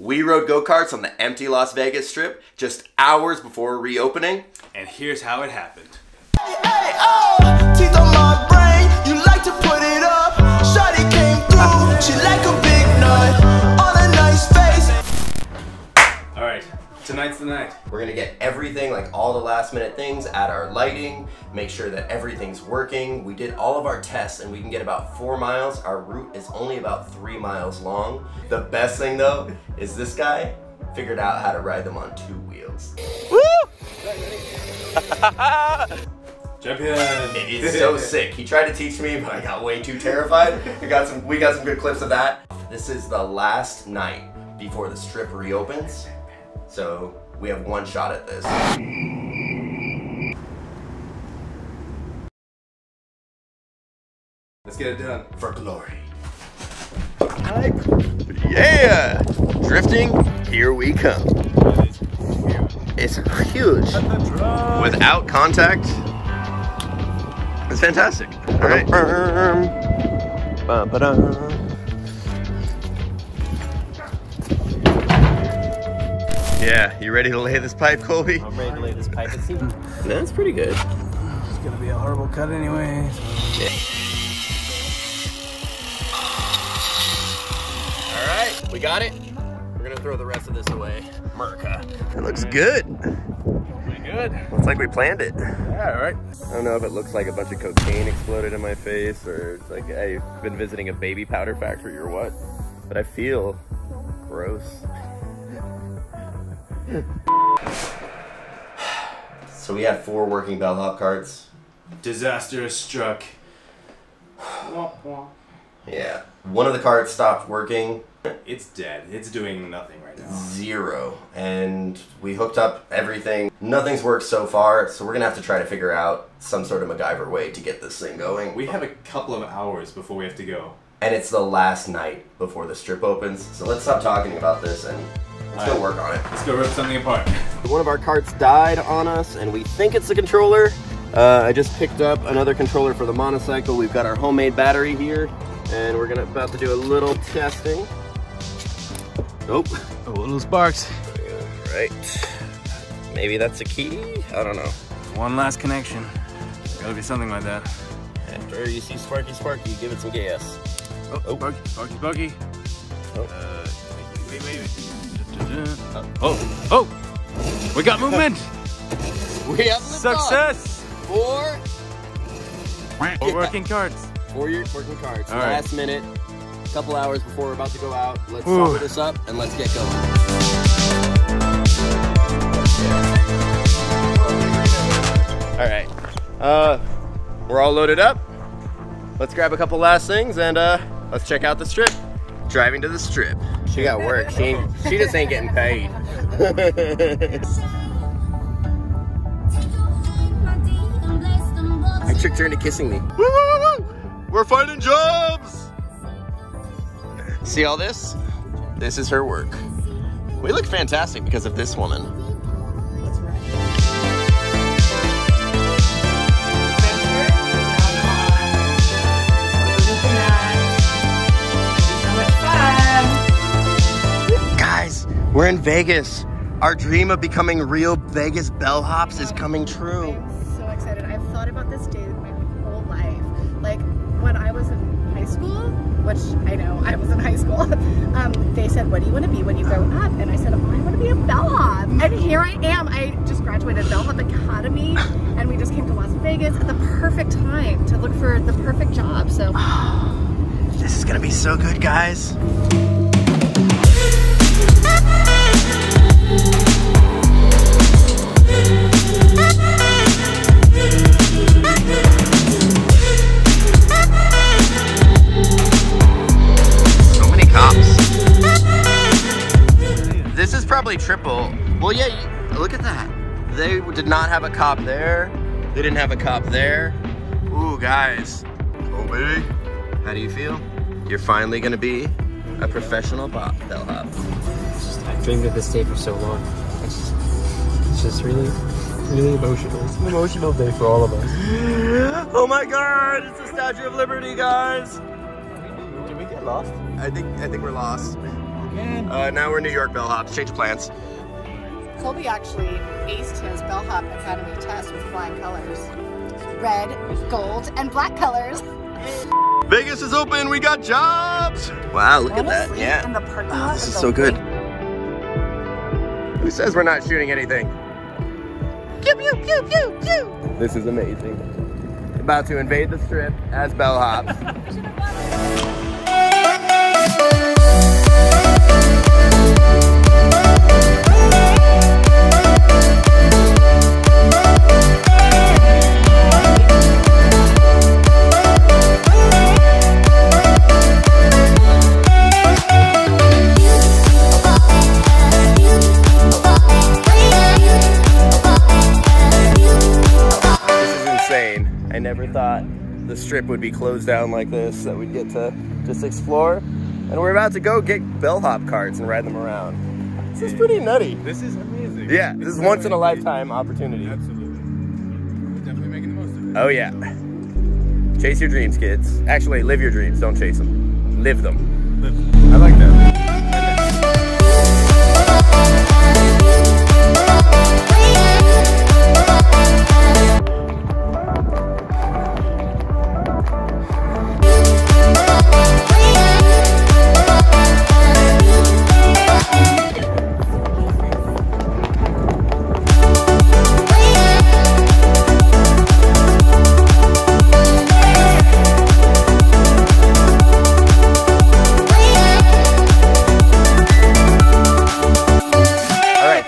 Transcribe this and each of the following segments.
We rode go karts on the empty Las Vegas Strip just hours before reopening. And here's how it happened. Hey, oh, teeth on my brain, you like to put it up. Shawty came through, she like a tonight's the night. We're gonna get everything, like all the last minute things, add our lighting, make sure that everything's working. We did all of our tests and we can get about four miles. Our route is only about three miles long. The best thing though is this guy figured out how to ride them on two wheels. Woo! Champion. It is so sick. He tried to teach me, but I got way too terrified. We got some we got some good clips of that. This is the last night before the strip reopens. So we have one shot at this. Let's get it done. For glory. Yeah! Drifting, here we come. It's huge. Without contact, it's fantastic. All right. Yeah, you ready to lay this pipe, Colby? I'm ready to lay this pipe and see. That's pretty good. It's gonna be a horrible cut anyway. All right, we got it. We're gonna throw the rest of this away. Merca. It looks good. Pretty good. Looks like we planned it. Yeah, all right. I don't know if it looks like a bunch of cocaine exploded in my face or it's like I've been visiting a baby powder factory or what, but I feel gross. so we had four working bellhop carts. Disaster has struck. Yeah. One of the carts stopped working, It's dead. It's doing nothing right now. zero. And we hooked up everything. Nothing's worked so far, so we're gonna have to try to figure out some sort of MacGyver way to get this thing going. We have a couple of hours before we have to go. and it's the last night before the strip opens. So let's stop talking about this and let's go work on it. Let's go rip something apart. One of our carts died on us, and we think it's the controller. Uh, I just picked up another controller for the motorcycle. We've got our homemade battery here, and we're gonna about to do a little testing. Nope. Oh, little sparks. Right. Maybe that's a key. I don't know. One last connection. Gotta be something like that. After you see Sparky Sparky, give it some gas. Oh, Oh. Sparky, Sparky, Sparky. Oh. Uh, wait. Oh, oh, we got movement. We have Success. Four, We're working cards. four working cards. All right. Last minute, couple hours before we're about to go out. Let's Ooh. this up and let's get going. All right. Uh, we're all loaded up. Let's grab a couple last things and uh, let's check out the strip. Driving to the strip. She got work. She ain't, she just ain't getting paid. I tricked her into kissing me. Woo, woo, woo, woo. We're finding jobs. See all this? This is her work. We look fantastic because of this woman. We're in Vegas. Our dream of becoming real Vegas bellhops is coming true. I'm so excited. I've thought about this day my whole life. Like when I was in high school, which I know I was in high school, um, they said, What do you want to be when you grow up? And I said, oh, I want to be a bellhop. And here I am. I just graduated Bellhop Academy and we just came to Las Vegas at the perfect time to look for the perfect job. So This is gonna be so good, guys. Triple. Well, yeah, you- look at that. They did not have a cop there. They didn't have a cop there. Ooh, guys. Oh, baby. How do you feel? You're finally gonna be a professional bop bellhop. I've dreamed of this day for so long. It's just, it's just really, really emotional. It's an emotional day for all of us. Oh my God! It's the Statue of Liberty, guys. Did we get lost? I think I think we're lost. Uh, now we're in New York bellhops. Change of plans. Colby actually aced his bellhop academy test with flying colors. Red, gold, and black colors. Vegas is open. We got jobs. Wow, look at that. Yeah. And the parking lot This is so good. Who says we're not shooting anything? Pew pew pew pew pew. This is amazing. About to invade the strip as bellhops. never thought the strip would be closed down like this, that we'd get to just explore. And we're about to go get bellhop carts and ride them around. This is pretty nutty. This is amazing. Yeah, this is once in a lifetime opportunity. Absolutely. We're definitely making the most of it. Oh yeah. Chase your dreams, kids. Actually, live your dreams, don't chase them. Live them. I like that.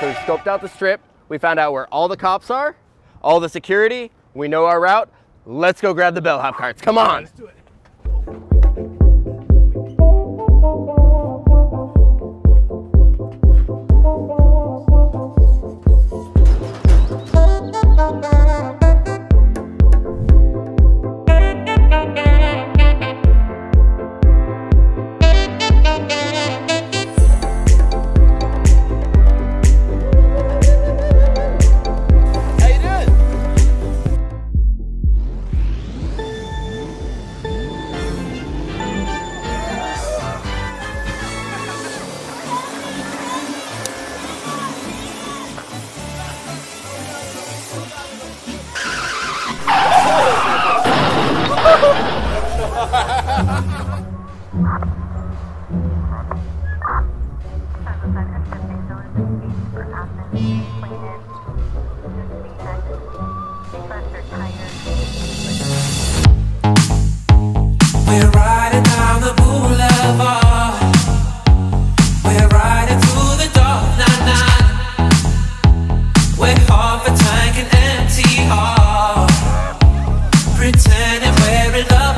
So we scoped out the strip. We found out where all the cops are, all the security. We know our route. Let's go grab the bellhop carts. Come on. Pretending we're in love,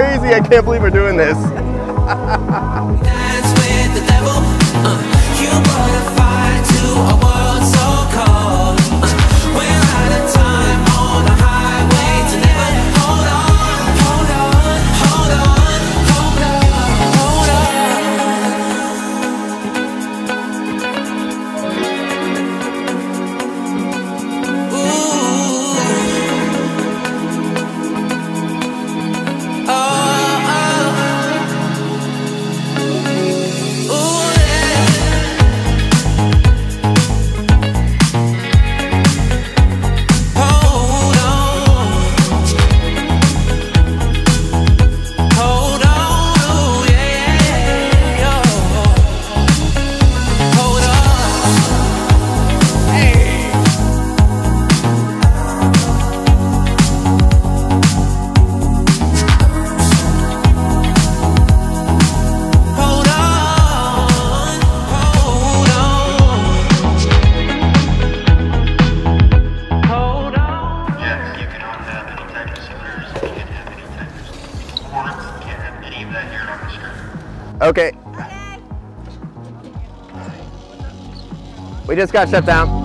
crazy. I can't believe we're doing this. that here on the. Okay. okay. We just got shut down.